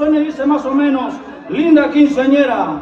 suena y dice más o menos, linda quinceañera.